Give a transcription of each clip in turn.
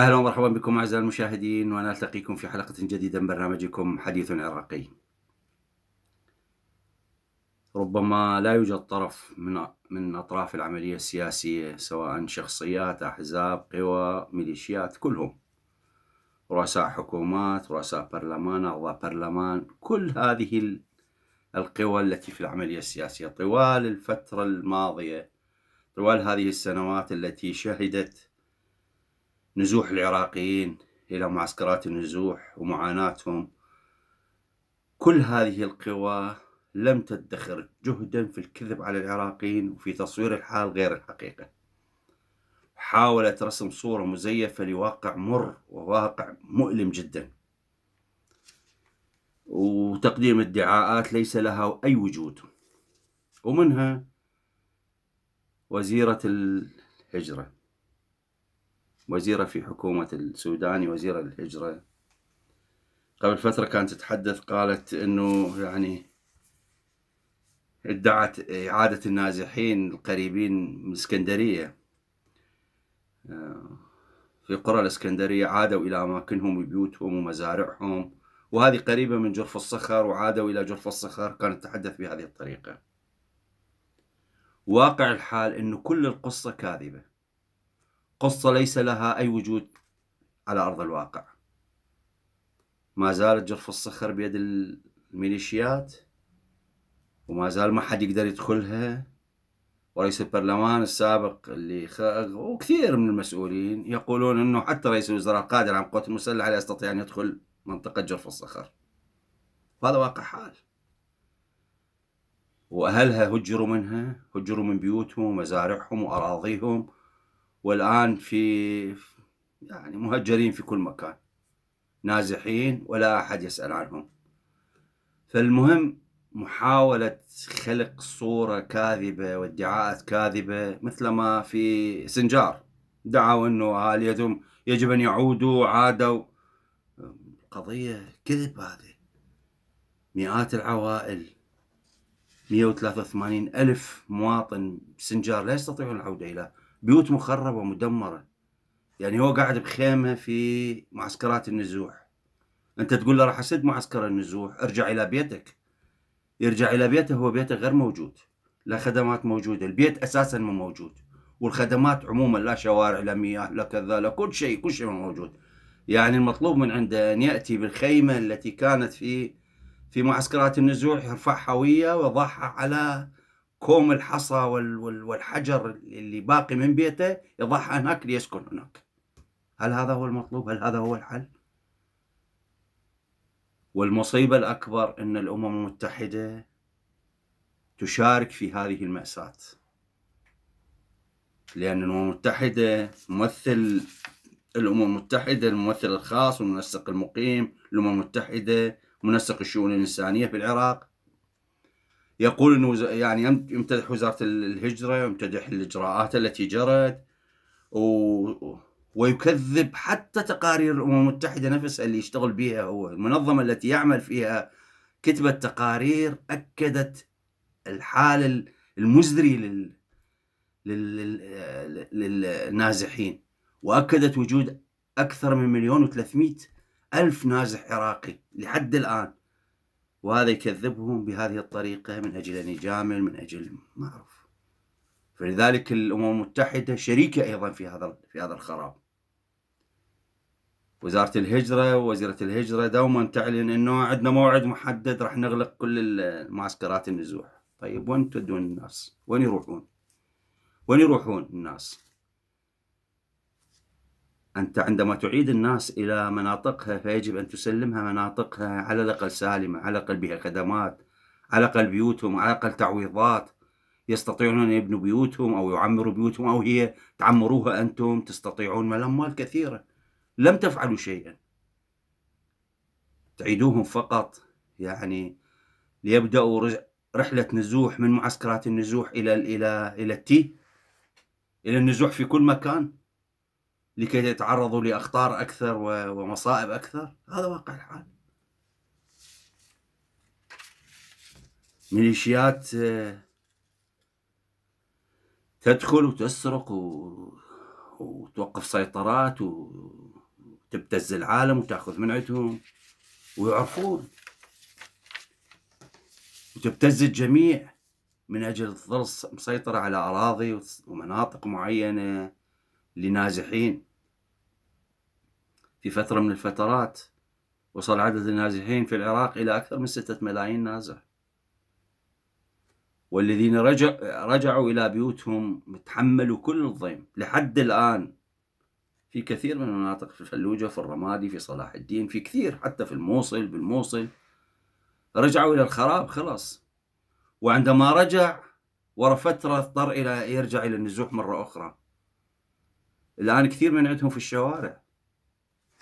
أهلا ومرحبا بكم أعزائي المشاهدين وأنا ألتقيكم في حلقة جديدة من برنامجكم حديث عراقي. ربما لا يوجد طرف من من أطراف العملية السياسية سواء شخصيات أحزاب قوى ميليشيات كلهم. رؤساء حكومات رؤساء برلمان أعضاء برلمان كل هذه القوى التي في العملية السياسية. طوال الفترة الماضية طوال هذه السنوات التي شهدت نزوح العراقيين إلى معسكرات النزوح ومعاناتهم كل هذه القوى لم تدخر جهدا في الكذب على العراقيين وفي تصوير الحال غير الحقيقة. حاولت رسم صورة مزيفة لواقع مر وواقع مؤلم جدا. وتقديم ادعاءات ليس لها أي وجود. ومنها وزيرة الهجرة. وزيرة في حكومة السوداني وزيرة الهجرة. قبل فترة كانت تتحدث قالت إنه يعني ادعت إعادة النازحين القريبين من الإسكندرية في قرى الإسكندرية عادوا إلى أماكنهم وبيوتهم ومزارعهم وهذه قريبة من جرف الصخر وعادوا إلى جرف الصخر كانت تتحدث بهذه الطريقة. واقع الحال أنه كل القصة كاذبة. قصة ليس لها أي وجود على أرض الواقع. ما زالت جرف الصخر بيد الميليشيات وما زال ما حد يقدر يدخلها. ورئيس البرلمان السابق اللي خ... وكثير من المسؤولين يقولون إنه حتى رئيس الوزراء قادر على القوات المسلحه لا يستطيع أن يدخل منطقة جرف الصخر. وهذا واقع حال. وأهلها هجروا منها هجروا من بيوتهم ومزارعهم وأراضيهم والآن في يعني مهجرين في كل مكان. نازحين ولا أحد يسأل عنهم. فالمهم محاولة خلق صورة كاذبة وادعاءات كاذبة مثل ما في سنجار. دعوا أنه أهاليهم يجب أن يعودوا عادوا قضية كذب هذه. مئات العوائل. 183 ألف مواطن سنجار لا يستطيعون العودة إلى بيوت مخربة ومدمرة. يعني هو قاعد بخيمة في معسكرات النزوح. أنت تقول له راح أسد معسكر النزوح ارجع إلى بيتك. يرجع إلى بيته هو بيته غير موجود. لا خدمات موجودة البيت أساسا مو موجود. والخدمات عموما لا شوارع لا مياه لا كذا لا كل شيء كل شيء موجود. يعني المطلوب من عنده أن يأتي بالخيمة التي كانت في في معسكرات النزوح يرفعها وياه ويضعها على كوم الحصى والحجر اللي باقي من بيته يضعها هناك ليسكن هناك. هل هذا هو المطلوب؟ هل هذا هو الحل؟ والمصيبة الأكبر أن الأمم المتحدة تشارك في هذه المأساة. لأن الأمم المتحدة ممثل الأمم المتحدة الممثل الخاص والمنسق المقيم الأمم المتحدة منسق الشؤون الإنسانية في العراق. يقول إنه يعني يمتدح وزارة الهجرة يمتدح الإجراءات التي جرت و... ويكذب حتى تقارير الأمم المتحدة نفسها اللي يشتغل بها هو. المنظمة التي يعمل فيها كتبت تقارير أكدت الحال المزري لل... لل... للنازحين وأكدت وجود أكثر من مليون وثلاثمائة ألف نازح عراقي لحد الآن. وهذا يكذبهم بهذه الطريقة من أجل أن يجامل من أجل ما أعرف فلذلك الأمم المتحدة شريكة أيضا في هذا في هذا الخراب. وزارة الهجرة ووزيرة الهجرة دوما تعلن أنه عندنا موعد محدد راح نغلق كل المعسكرات النزوح. طيب وين تودون الناس؟ وين يروحون؟ وين يروحون الناس؟ أنت عندما تعيد الناس إلى مناطقها فيجب أن تسلمها مناطقها على الأقل سالمة على الأقل بها خدمات على الأقل بيوتهم على الأقل تعويضات. يستطيعون أن يبنوا بيوتهم أو يعمروا بيوتهم أو هي تعمروها أنتم تستطيعون الأموال كثيرة. لم تفعلوا شيئا. تعيدوهم فقط. يعني ليبدأوا رحلة نزوح من معسكرات النزوح إلى إلى إلى التي إلى النزوح في كل مكان. لكي يتعرضوا لأخطار أكثر ومصائب أكثر. هذا واقع الحال. ميليشيات آه، تدخل وتسرق و... وتوقف سيطرات وتبتز العالم وتاخذ من عندهم ويعرفون. وتبتز الجميع من أجل تظل مسيطرة على أراضي ومناطق معينة لنازحين. في فترة من الفترات وصل عدد النازحين في العراق إلى أكثر من ستة ملايين نازح. والذين رجع رجعوا إلى بيوتهم تحملوا كل الضيم. لحد الآن في كثير من المناطق في الفلوجة في الرمادي في صلاح الدين في كثير حتى في الموصل بالموصل. رجعوا إلى الخراب خلاص. وعندما رجع ورا فترة اضطر إلى يرجع إلى النزوح مرة أخرى. الآن كثير من عندهم في الشوارع.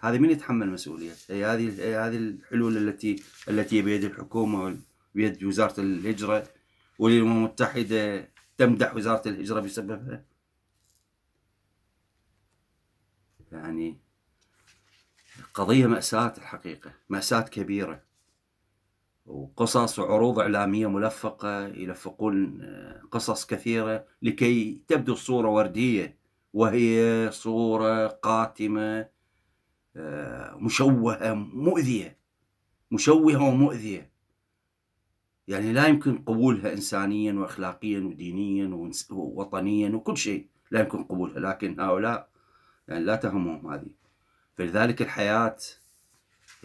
هذه من يتحمل مسؤولية؟ هي هذه هي هذه الحلول التي التي بيد الحكومة وبيد وزارة الهجرة. والأمم المتحدة تمدح وزارة الهجرة بسببها؟ يعني قضية مأساة الحقيقة مأساة كبيرة. وقصص وعروض إعلامية ملفقة يلفقون آه، قصص كثيرة لكي تبدو الصورة وردية. وهي صورة قاتمة آه، مشوهة مؤذية. مشوهة ومؤذية. يعني لا يمكن قبولها إنسانيا وأخلاقيا ودينيا ووطنيا وكل شيء لا يمكن قبولها لكن هؤلاء يعني لا تهمهم هذه. فلذلك الحياة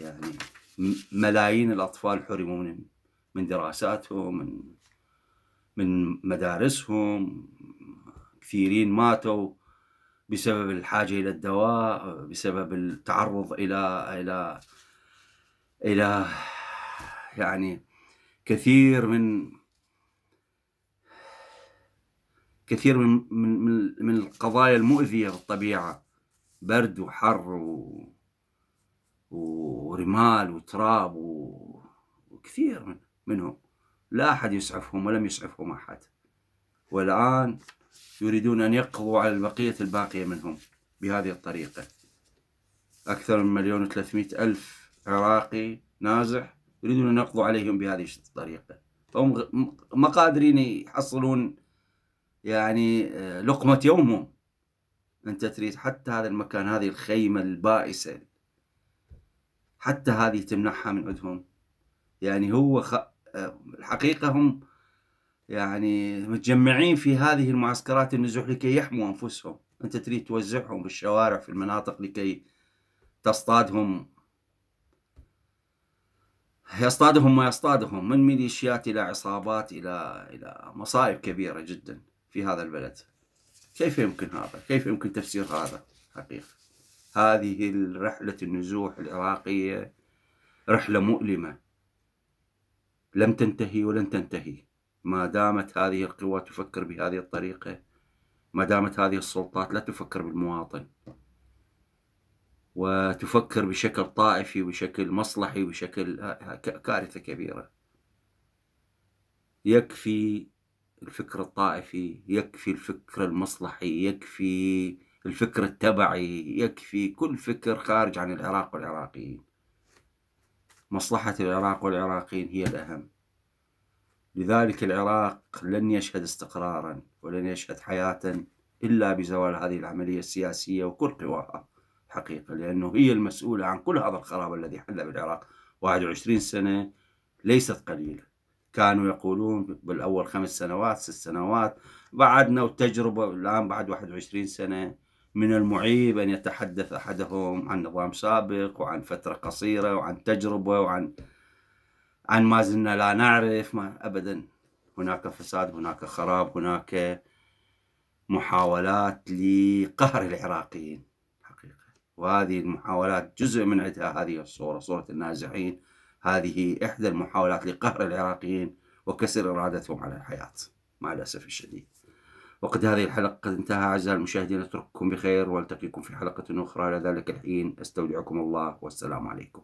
يعني ملايين الأطفال حرموا من من دراساتهم من من مدارسهم كثيرين ماتوا بسبب الحاجة إلى الدواء بسبب التعرض إلى إلى إلى يعني كثير من كثير من من من القضايا المؤذية في الطبيعة. برد وحر و ورمال وتراب و... وكثير من منهم. لا أحد يسعفهم ولم يسعفهم أحد. والآن يريدون أن يقضوا على البقية الباقية منهم بهذه الطريقة. أكثر من مليون وثلاثمائة ألف عراقي نازح يريدون أن يقضوا عليهم بهذه الطريقة. فهم ما قادرين يحصلون يعني آه، لقمة يومهم. أنت تريد حتى هذا المكان هذه الخيمة البائسة حتى هذه تمنحها من عندهم. يعني هو خ... الحقيقة هم يعني متجمعين في هذه المعسكرات النزوح لكي يحموا أنفسهم. أنت تريد توزعهم بالشوارع في المناطق لكي تصطادهم. يصطادهم ما يصطادهم من ميليشيات إلى عصابات إلى إلى مصائب كبيرة جدا في هذا البلد. كيف يمكن هذا؟ كيف يمكن تفسير هذا؟ حقيقة؟ هذه رحلة النزوح العراقية رحلة مؤلمة. لم تنتهي ولن تنتهي. ما دامت هذه القوى تفكر بهذه الطريقة ما دامت هذه السلطات لا تفكر بالمواطن. وتفكر بشكل طائفي وبشكل مصلحي وبشكل كارثة كبيرة. يكفي الفكر الطائفي يكفي الفكر المصلحي يكفي الفكر التبعي يكفي كل فكر خارج عن العراق والعراقيين. مصلحة العراق والعراقيين هي الأهم. لذلك العراق لن يشهد استقرارا ولن يشهد حياة إلا بزوال هذه العملية السياسية وكل قواها. حقيقة لأنه هي المسؤولة عن كل هذا الخراب الذي حل بالعراق 21 سنة ليست قليلة. كانوا يقولون بالأول خمس سنوات ست سنوات بعدنا والتجربة الآن بعد 21 سنة من المعيب أن يتحدث أحدهم عن نظام سابق وعن فترة قصيرة وعن تجربة وعن عن ما زلنا لا نعرف ما أبدا. هناك فساد هناك خراب هناك محاولات لقهر العراقيين. وهذه المحاولات جزء من عندها هذه الصورة صورة النازحين. هذه إحدى المحاولات لقهر العراقيين وكسر إرادتهم على الحياة مع الأسف الشديد. وقد هذه الحلقة قد انتهى أعزائي المشاهدين أترككم بخير والتقيكم في حلقة أخرى. إلى ذلك الحين أستودعكم الله والسلام عليكم.